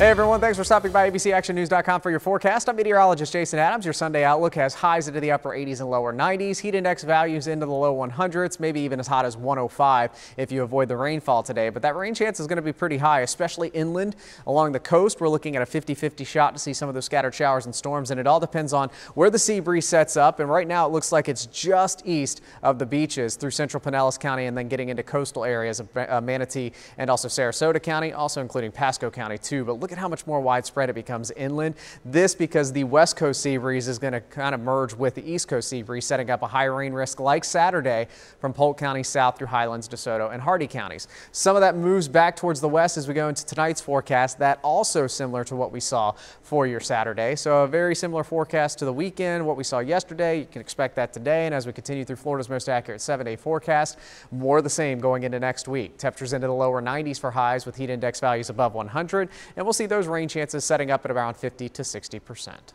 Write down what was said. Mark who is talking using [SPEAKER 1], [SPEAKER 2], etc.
[SPEAKER 1] Hey everyone, thanks for stopping by ABCActionNews.com for your forecast. I'm meteorologist Jason Adams. Your Sunday outlook has highs into the upper 80s and lower 90s, heat index values into the low 100s, maybe even as hot as 105 if you avoid the rainfall today. But that rain chance is going to be pretty high, especially inland along the coast. We're looking at a 50-50 shot to see some of those scattered showers and storms, and it all depends on where the sea breeze sets up. And right now it looks like it's just east of the beaches through central Pinellas County and then getting into coastal areas of uh, Manatee and also Sarasota County, also including Pasco County too. But look look at how much more widespread it becomes inland. This because the west coast sea breeze is going to kind of merge with the east coast sea breeze, setting up a high rain risk like Saturday from Polk County south through Highlands, DeSoto, and Hardee counties. Some of that moves back towards the west as we go into tonight's forecast. That also similar to what we saw for your Saturday. So a very similar forecast to the weekend. What we saw yesterday, you can expect that today. And as we continue through Florida's most accurate seven-day forecast, more of the same going into next week. Temperatures into the lower 90s for highs with heat index values above 100. And we'll see those rain chances setting up at around 50 to 60 percent.